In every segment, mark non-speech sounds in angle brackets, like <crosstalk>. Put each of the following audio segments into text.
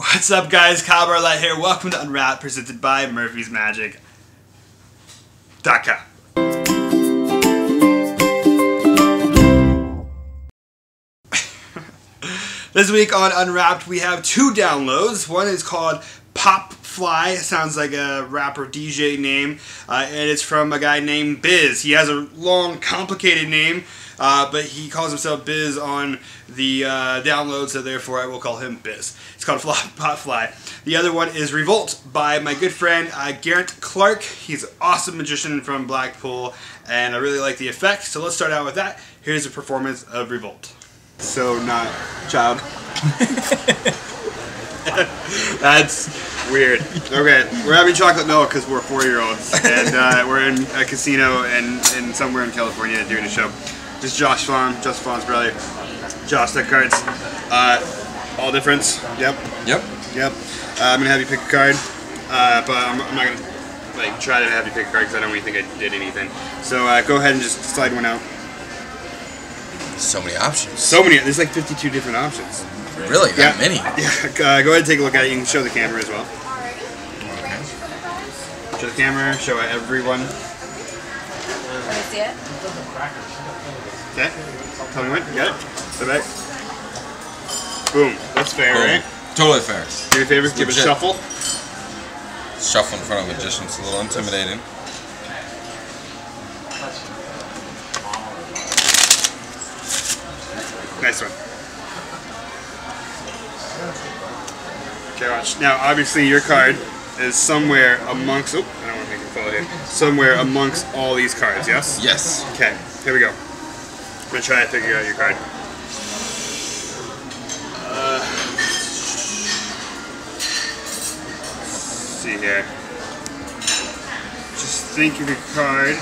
What's up, guys? Kyle Marlett here. Welcome to Unwrapped, presented by Murphy's Magic. <laughs> this week on Unwrapped, we have two downloads. One is called Pop Fly. Sounds like a rapper DJ name, uh, and it's from a guy named Biz. He has a long, complicated name. Uh, but he calls himself Biz on the uh, download, so therefore I will call him Biz. It's called <laughs> Pop Fly. The other one is Revolt by my good friend uh, Geraint Clarke. He's an awesome magician from Blackpool, and I really like the effect. So let's start out with that. Here's a performance of Revolt. So not child. <laughs> That's weird. Okay, we're having chocolate milk because we're four-year-olds, and uh, we're in a casino and, and somewhere in California doing a show. This is Josh Fawn, Josh Fawn's brother. Josh, that cards. Uh, all difference. Yep. Yep. Yep. Uh, I'm gonna have you pick a card, uh, but I'm, I'm, not gonna like try to have you pick a card because I don't really think I did anything. So uh, go ahead and just slide one out. So many options. So many. There's like 52 different options. Really? That yeah. many? <laughs> Yeah. Uh, go ahead and take a look at it. You can show the camera as well. Show the camera. Show everyone. Can I see it? Okay. Tell me when. You got it? Sit back. Boom. That's fair, Boom. right? Totally fair. Do your favor. Give it a shuffle. Shuffle in front of a magicians, a little intimidating. Nice one. Okay, watch. Now, obviously, your card is somewhere amongst. Oh, I don't want to make it. Somewhere amongst all these cards. Yes. Yes. Okay. Here we go. I'm gonna try to figure out your card. Uh, let's see here. Just think of your card.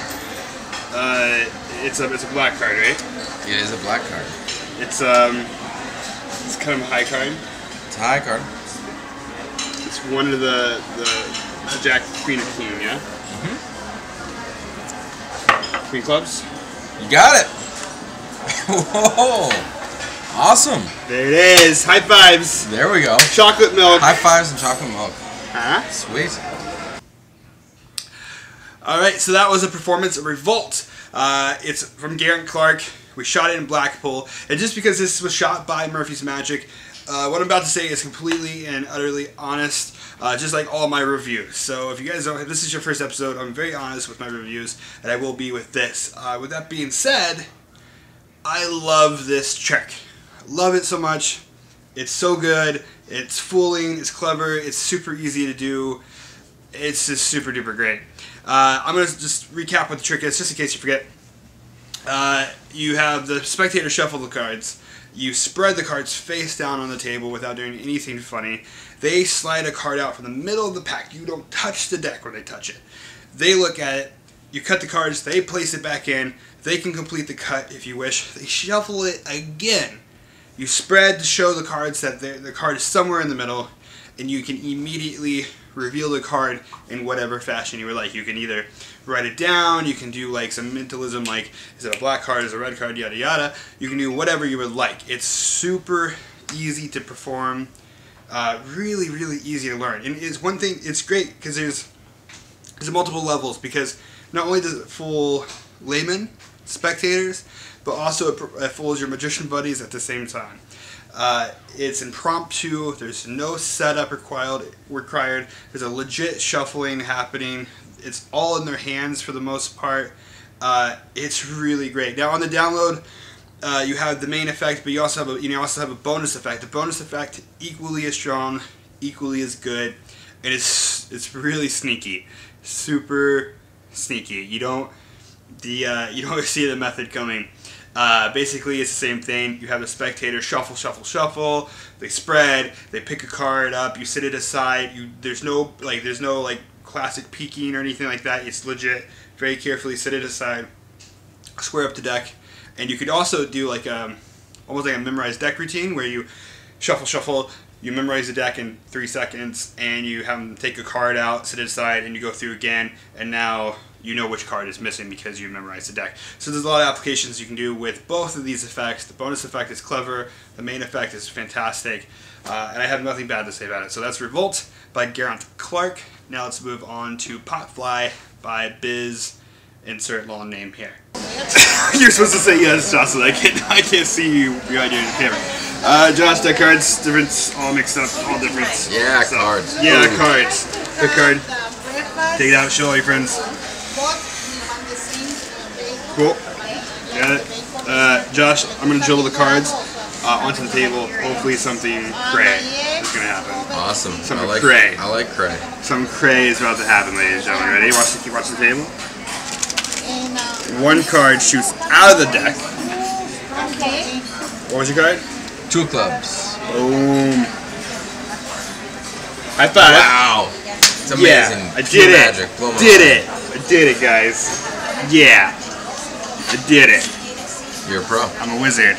Uh, it's a it's a black card, right? It is a black card. It's um, it's kind of a high card. It's a high card. It's one of the the, the Jack Queen of King, yeah. Queen clubs. You got it. <laughs> Whoa. Awesome. There it is. High fives. There we go. Chocolate milk. High fives and chocolate milk. Huh? Sweet. All right, so that was a performance of Revolt. Uh, it's from Geraint Clarke. We shot it in Blackpool, and just because this was shot by Murphy's Magic, uh, what I'm about to say is completely and utterly honest, uh, just like all my reviews. So if you guys don't, this is your first episode, I'm very honest with my reviews, and I will be with this. Uh, with that being said, I love this trick. Love it so much. It's so good. It's fooling. It's clever. It's super easy to do. It's just super duper great. Uh, I'm going to just recap what the trick is, just in case you forget. Uh, you have the spectator shuffle the cards. You spread the cards face down on the table without doing anything funny. They slide a card out from the middle of the pack. You don't touch the deck when they touch it. They look at it. You cut the cards. They place it back in. They can complete the cut if you wish. They shuffle it again. You spread to show the cards that the card is somewhere in the middle, and you can immediately reveal the card in whatever fashion you would like. You can either write it down, you can do like some mentalism, like is it a black card, is it a red card, yada yada. You can do whatever you would like. It's super easy to perform, uh, really really easy to learn. And it's one thing. It's great because there's there's multiple levels because not only does it fool laymen, spectators, but also it, it fools your magician buddies at the same time. Uh, it's impromptu. There's no setup required. Required. There's a legit shuffling happening. It's all in their hands for the most part. Uh, it's really great. Now on the download, uh, you have the main effect, but you also have a you also have a bonus effect. The bonus effect equally as strong, equally as good. It is it's really sneaky, super sneaky. You don't the uh, <laughs> you don't see the method coming. Uh, basically, it's the same thing. You have the spectator shuffle, shuffle, shuffle. They spread. They pick a card up. You sit it aside. You there's no like there's no like classic peeking or anything like that. It's legit. Very carefully sit it aside. Square up the deck, and you could also do like a almost like a memorized deck routine where you shuffle, shuffle. You memorize the deck in three seconds, and you have them take a card out, sit it aside, and you go through again. And now you know which card is missing because you memorized the deck. So there's a lot of applications you can do with both of these effects. The bonus effect is clever, the main effect is fantastic, uh, and I have nothing bad to say about it. So that's Revolt by Geraint Clarke. Now let's move on to Pop Fly by Biz. Insert long name here. <laughs> You're supposed to say yes, Jocelyn. I can't. <laughs> I can't see you behind your camera. Uh, Josh, deck cards, different, all mixed up, all different. Yeah, cards. Yeah, Ooh. cards. Good card. Take it out, show all your friends. Cool. Got it. Uh, Josh, I'm gonna dribble the cards uh, onto the table. Hopefully, something cray is gonna happen. Awesome. Some I like cray. I like cray. Some cray is about to happen, ladies and gentlemen. Ready? Watch the watch the table. One card shoots out of the deck. Okay. What was your card? Two clubs. Boom. High five. Wow. It's amazing. Yeah, I Pure did it. Magic. Blow Did it. I did it, guys. Yeah. I did it. You're a pro. I'm a wizard.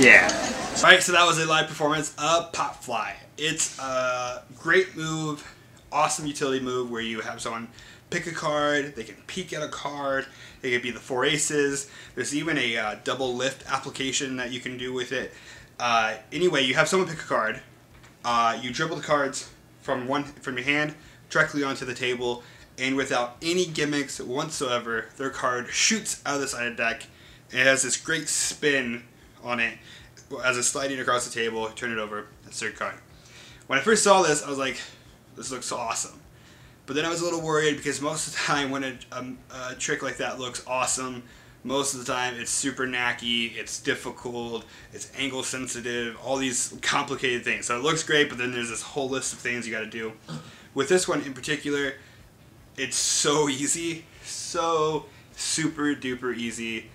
Yeah. Alright, so that was a live performance of Pop Fly. It's a great move, awesome utility move where you have someone pick a card, they can peek at a card, it could be the four aces. There's even a uh, double lift application that you can do with it. Uh, anyway, you have someone pick a card, uh, you dribble the cards from one from your hand directly onto the table, and without any gimmicks whatsoever, their card shoots out of the side of the deck. And it has this great spin on it as it's sliding across the table. Turn it over. That's their card. When I first saw this, I was like, "This looks awesome." But then I was a little worried because most of the time when a, um, a trick like that looks awesome, most of the time it's super knacky, it's difficult, it's angle sensitive, all these complicated things. So it looks great, but then there's this whole list of things you got to do. With this one in particular, it's so easy, so super duper easy.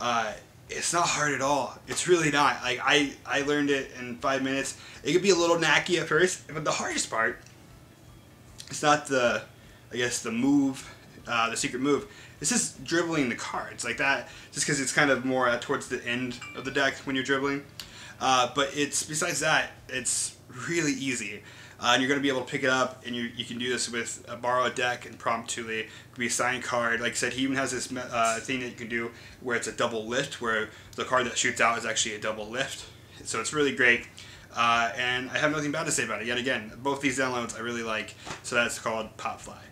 Uh, it's not hard at all. It's really not. Like I, I learned it in five minutes. It could be a little knacky at first, but the hardest part it's not the, I guess the move, uh, the secret move. It's just dribbling the cards like that. Just because it's kind of more uh, towards the end of the deck when you're dribbling. Uh, but it's besides that, it's really easy. Uh, and you're going to be able to pick it up, and you, you can do this with a borrow a deck and promptly. Be a signed card. Like I said, he even has this uh, thing that you can do where it's a double lift, where the card that shoots out is actually a double lift. So it's really great. Uh, and I have nothing bad to say about it. Yet again, both these downloads I really like. So that's called Pop Fly.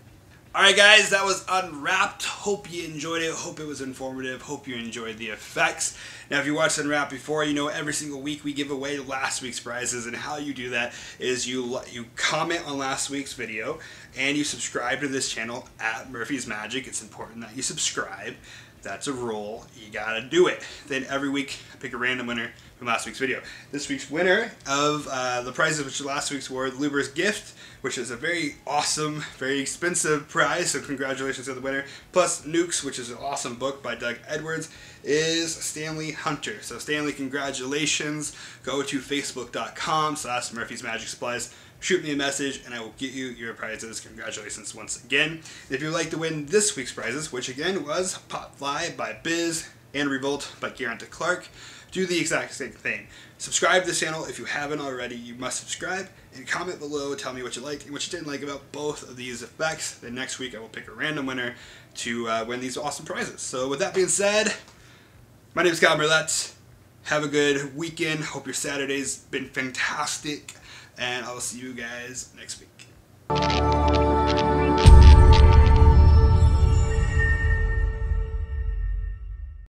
Alright guys, that was Unwrapped. Hope you enjoyed it. Hope it was informative. Hope you enjoyed the effects. Now if you watched Unwrapped before, you know every single week we give away last week's prizes and how you do that is you you comment on last week's video and you subscribe to this channel at Murphy's Magic. It's important that you subscribe. That's a rule. You gotta do it. Then every week I pick a random winner from last week's video. This week's winner of uh, the prizes, which last week's were the Luber's Gift, which is a very awesome, very expensive prize. So congratulations to the winner. Plus Nukes, which is an awesome book by Doug Edwards, is Stanley Hunter. So Stanley, congratulations. Go to facebook.com slash Murphy's Magic Supplies. Shoot me a message and I will get you your prizes. Congratulations once again. If you'd like to win this week's prizes, which again was Pop Fly by Biz and Revolt by Geraint Clarke, do the exact same thing. Subscribe to the channel if you haven't already. You must subscribe and comment below. Tell me what you liked and what you didn't like about both of these effects. Then next week I will pick a random winner to uh, win these awesome prizes. So with that being said, my name is Kyle Marlett. Have a good weekend. Hope your Saturday's been fantastic. And I will see you guys next week.